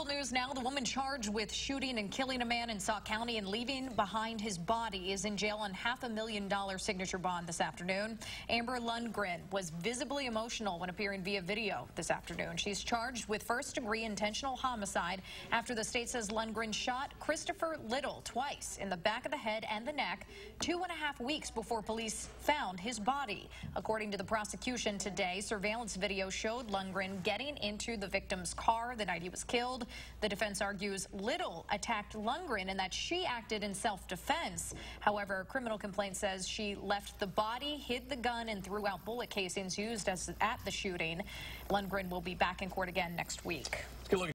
Local news now. The woman charged with shooting and killing a man in Sauk County and leaving behind his body is in jail on half a million dollar signature bond this afternoon. Amber Lundgren was visibly emotional when appearing via video this afternoon. She's charged with first degree intentional homicide after the state says Lundgren shot Christopher Little twice in the back of the head and the neck two and a half weeks before police found his body. According to the prosecution today, surveillance video showed Lundgren getting into the victim's car the night he was killed killed. The defense argues Little attacked Lundgren and that she acted in self-defense. However, a criminal complaint says she left the body, hid the gun, and threw out bullet casings used as, at the shooting. Lundgren will be back in court again next week.